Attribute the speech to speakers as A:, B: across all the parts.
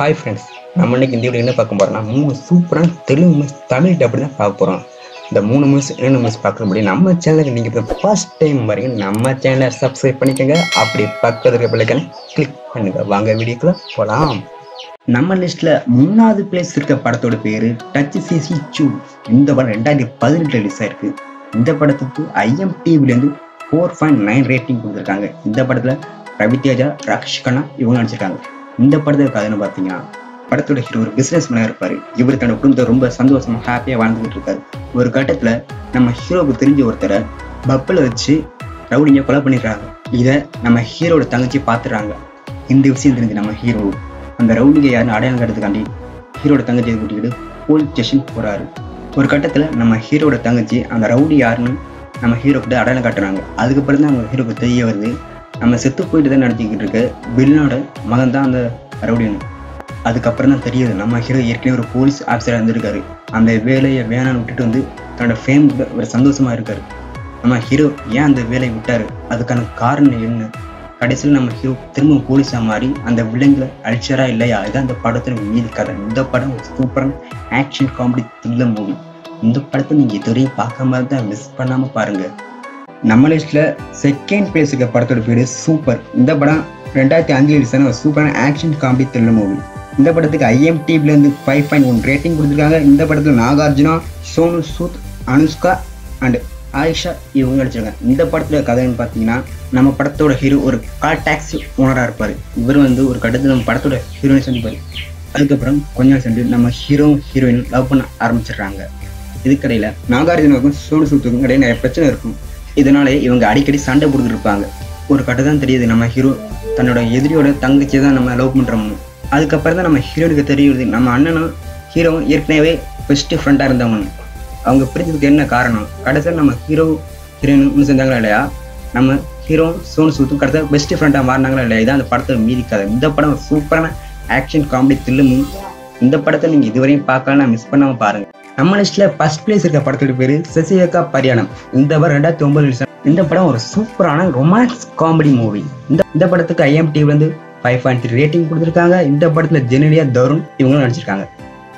A: Hi friends நம்ம இன்னைக்கு இந்த வீடியோ என்ன பார்க்க போறோம்னா மூணு சூப்பரான தெலுங்கு மூவிஸ் தமிழ் டப்பு தான் பார்க்க போகிறோம் இந்த மூணு மூவிஸ் என்னென்ன மூவிஸ் பார்க்க முடியும் நம்ம சேனலுக்கு நீங்கள் இப்போ ஃபர்ஸ்ட் டைம் வரீங்க நம்ம சேனலை சப்ஸ்கிரைப் பண்ணிக்கோங்க. அப்படி பக்கத்துக்கு பிள்ளைக்கான கிளிக் பண்ணுங்க. வாங்க வீடியோக்குள்ள போகலாம் நம்ம லிஸ்ட்ல மூணாவது பிளேஸ் இருக்க படத்தோட பேரு டச் சிசி சூ இந்த படம் ரெண்டாயிரத்தி பதினெட்டு ரிலீஸ் ஆயிருக்கு. இந்த படத்துக்கு ஐஎம்டிவிலேருந்து ஃபோர் பாயிண்ட் நைன் ரேட்டிங் கொடுத்துருக்காங்க. இந்த படத்துல ரவிதேஜா ராகேஷ் கண்ணா இவங்க நடிச்சிருக்காங்க. இந்த படத்துக்கு கதைன்னு பார்த்தீங்கன்னா படத்தோட ஹீரோ ஒரு பிஸ்னஸ் மேனாக இருப்பார். இவர் தன்னோட குடும்பத்தை ரொம்ப சந்தோஷமாக ஹாப்பியாக வாழ்ந்துகிட்டு இருக்காரு ஒரு கட்டத்தில் நம்ம ஹீரோவுக்கு தெரிஞ்ச ஒருத்தரை பப்பில் வச்சு ரவுடிங்க கொலை பண்ணிடுறாங்க. இதை நம்ம ஹீரோட தங்கச்சி பார்த்துறாங்க இந்த விஷயம் தெரிஞ்சு நம்ம ஹீரோ அந்த ரவுடிங்க யாருன்னு அடையாளம் கட்டுறதுக்காண்டி ஹீரோட தங்கச்சியை கூட்டிக்கிட்டு போலீஸ் ஸ்டேஷன் போறாரு. ஒரு கட்டத்துல நம்ம ஹீரோட தங்கச்சி அந்த ரவுடி யாருன்னு நம்ம ஹீரோ கிட்ட அடையாளம் காட்டுறாங்க. அதுக்கப்புறம் தான் அவங்க ஹீரோக்கு தெரிய வருது நம்ம செத்து போயிட்டு தான் நடத்திக்கிட்டு இருக்க பில்லோட மகன் தான் அந்த ரவுடின்னு அதுக்கப்புறம் தான் தெரியுது நம்ம ஹீரோ ஏற்கனவே ஒரு போலீஸ் ஆஃபீஸராக இருந்திருக்காரு. அந்த வேலையை வேணான்னு விட்டுட்டு வந்து தன்னோட ஃபேம் ஒரு சந்தோஷமா இருக்காரு. நம்ம ஹீரோ ஏன் அந்த வேலையை விட்டாரு? அதுக்கான காரணம் என்ன? கடைசியில் நம்ம ஹீரோ திரும்ப போலீஸாக மாறி அந்த விலங்குல அழிச்சரா இல்லையா? இதான் அந்த படத்தில் மீது கதை. இந்த படம் ஒரு சூப்பரான ஆக்ஷன் காமெடி த்ரில்லர் மூவி இந்த படத்தை நீங்கள் இதுவரையும் பார்க்காம தான் மிஸ் பண்ணாமல் பாருங்கள் நம்ம லிஸ்ட்ல செகண்ட் பிளேஸ் இருக்க படத்தோட பேரு சூப்பர். இந்த படம் ரெண்டாயிரத்தி அஞ்சு ரிலீஸான ஒரு சூப்பரான ஆக்ஷன் காமெடி த்ரில்லர் மூவி இந்த படத்துக்கு ஐஎம்டிபில இருந்து ஃபைவ் பாயிண்ட் ஒன் ரேட்டிங் கொடுத்துருக்காங்க. இந்த படத்துல நாகார்ஜுனா சோனு சூத் அனுஷ்கா அண்ட் ஆயிஷா இவங்க நடிச்சிருக்காங்க. இந்த படத்துல கதைன்னு பார்த்தீங்கன்னா நம்ம படத்தோட ஹீரோ ஒரு கால் டாக்ஸி ஓனராக இருப்பார். இவர் வந்து ஒரு கட்டத்தில் நம்ம படத்தோட ஹீரோயின் சந்திப்பார். அதுக்கப்புறம் கொஞ்ச நாள் சென்று நம்ம ஹீரோ ஹீரோயின் லவ் பண்ண ஆரம்பிச்சிடுறாங்க. இதுக்கடையில் நாகார்ஜுனாவுக்கும் சோனு சூத்துக்கும் இடையே நிறைய பிரச்சனை இருக்கும். இதனாலே இவங்க அடிக்கடி சண்டை போட்டுக்கிட்டு இருப்பாங்க. ஒரு கட்ட தான் தெரியுது நம்ம ஹீரோ தன்னோட எதிரியோட தங்கச்சி தான் நம்ம லவ் பண்றோம்னு அதுக்கப்புறம் தான் நம்ம ஹீரோனுக்கு தெரியுது. நம்ம அண்ணனும் ஹீரோவும் ஏற்கனவே பெஸ்ட் ஃப்ரெண்டாக இருந்தவங்க. அவங்க பிரிஞ்சதுக்கு என்ன காரணம்? கடைசியில் நம்ம ஹீரோ ஹீரோயின் செஞ்சாங்களா இல்லையா? நம்ம ஹீரோ சோனு சூத்தும் கடைசியில் பெஸ்ட் ஃப்ரெண்டாக மாறினாங்களா இல்லையா? இதான் அந்த படத்தை மீதி இந்த படம் சூப்பரான ஆக்ஷன் காமெடி தில்லுமும் இந்த படத்தை நீங்க இதுவரையும் பார்க்கலாம் மிஸ் பண்ணாம பாருங்க. நம்ம லிஸ்ட்ல ஃபர்ஸ்ட் பிளேஸ் இருக்க படத்தோட பேரு சசிரேகா பரியாணம். இந்த படம் ரெண்டாயிரத்தி ஒன்பது இந்த படம் ஒரு சூப்பரான ரொமான்ஸ் காமெடி மூவி இந்த இந்த படத்துக்கு ஐஎம்டிவில வந்து ஃபைவ் பாயிண்ட் த்ரீ ரேட்டிங் கொடுத்துருக்காங்க. இந்த படத்துல ஜெனலியா தருண் இவங்களும் நடிச்சிருக்காங்க.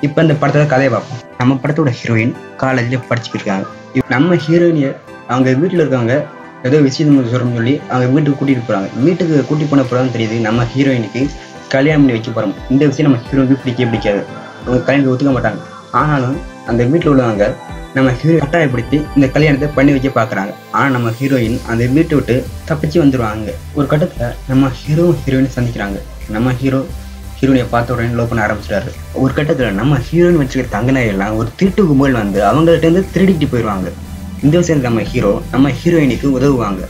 A: இப்போ இந்த படத்தோட கதையை பார்ப்போம். நம்ம படத்தோட ஹீரோயின் காலேஜ்ல படிச்சுட்டு இருக்காங்க. நம்ம ஹீரோயினிய அவங்க வீட்டுல இருக்கவங்க ஏதோ விஷயம் சொல்றோம்னு சொல்லி அவங்க வீட்டுக்கு கூட்டிட்டு போறாங்க. வீட்டுக்கு கூட்டி போன பிறகு தெரியுது நம்ம ஹீரோயினுக்கு கல்யாணம் பண்ணி வைக்க போறோம். இந்த விஷயம் நம்ம ஹீரோயினுக்கு பிடிக்கவே பிடிக்காது. அவங்க கல்யாணத்துக்கு ஒத்துக்க மாட்டாங்க. ஆனாலும் அந்த வீட்டில் உள்ளவங்க நம்ம ஹீரோ கட்டாயப்படுத்தி இந்த கல்யாணத்தை பண்ணி வைக்க பார்க்குறாங்க. ஆனால் நம்ம ஹீரோயின் அந்த வீட்டை விட்டு தப்பிச்சு வந்துடுவாங்க ஒரு கட்டத்தில் நம்ம ஹீரோ ஹீரோயின் சந்திக்கிறாங்க. நம்ம ஹீரோ ஹீரோயினை பார்த்த உடனே லோ பண்ண ஆரம்பிச்சிட்டாரு. ஒரு கட்டத்தில் நம்ம ஹீரோயின் வச்சுக்கிற தங்க நகையெல்லாம் ஒரு திருட்டு கும்பல் வந்து அவங்கள்ட்ட இருந்து போயிடுவாங்க. இந்த விஷயம் நம்ம ஹீரோ நம்ம ஹீரோயினுக்கு உதவுவாங்க.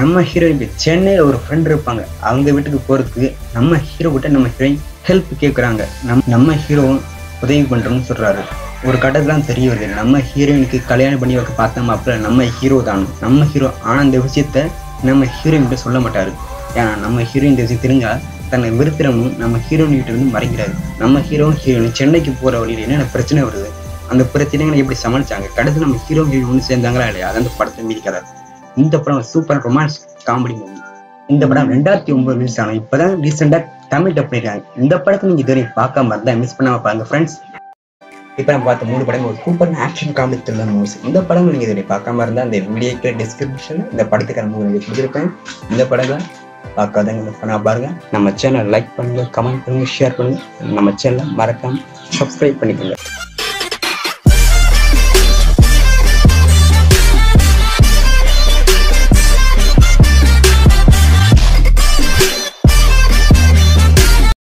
A: நம்ம ஹீரோயினுக்கு சென்னையில் ஒரு ஃப்ரெண்ட் இருப்பாங்க. அவங்க வீட்டுக்கு போகிறதுக்கு நம்ம ஹீரோ கிட்ட நம்ம ஹீரோயின் ஹெல்ப் கேட்குறாங்க நம் நம்ம ஹீரோவும் உதவி பண்ணுறோம்னு சொல்கிறாரு ஒரு கட்டத்தில் தான் தெரிய வருது நம்ம ஹீரோயினுக்கு கல்யாணம் பண்ணி வைக்க பார்த்தோம் அப்பல நம்ம ஹீரோ தான். நம்ம ஹீரோ ஆனால் இந்த விஷயத்த நம்ம ஹீரோயின் கிட்ட சொல்ல மாட்டாரு. ஏன்னா நம்ம ஹீரோயின் இந்த விஷயம் தெரிஞ்சா தன்னை விருத்திரமும் நம்ம ஹீரோயின் கிட்ட இருந்து மறைக்கிறாரு. நம்ம ஹீரோ ஹீரோயின் சென்னைக்கு போற வழியில் என்னென்ன பிரச்சனை வருது அந்த பிரச்சனைகளை எப்படி சமாளிச்சாங்க? கடைசி நம்ம ஹீரோ ஹீரோயின் ஒன்று சேர்ந்தாங்களா இல்லையா? அது அந்த படத்தை மீதி கதை. இந்த படம் சூப்பர் ரொமான்ஸ் காமெடி மூவி இந்த படம் ரெண்டாயிரத்தி ஒன்பது ரிலீஸ் ஆகும் இப்பதான் ரீசெண்டா தமிழ் டப் பண்ணிருக்காங்க இந்த படத்தை நீங்க இதுவரை பார்க்காம இருந்தா மிஸ் பண்ணாம பாருங்க ஃப்ரெண்ட்ஸ் இப்போ நம்ம பார்த்த மூணு படங்கள் ஒரு super action comedy thriller movies இந்த படங்கள் நீங்கள் இதை பார்க்காம இருந்தால் அந்த வீடியோக்கு டிஸ்கிரிப்ஷன் இந்த படத்துக்கான மூவி கொடுத்துருப்பேன். இந்த படங்களை பார்க்காதவங்க மிஸ் பண்ணா பாருங்க. நம்ம சேனல் லைக் பண்ணுங்க கமெண்ட் பண்ணுங்க ஷேர் பண்ணுங்க. நம்ம சேனலை மறக்காம சப்ஸ்கிரைப் பண்ணிக்கோங்க.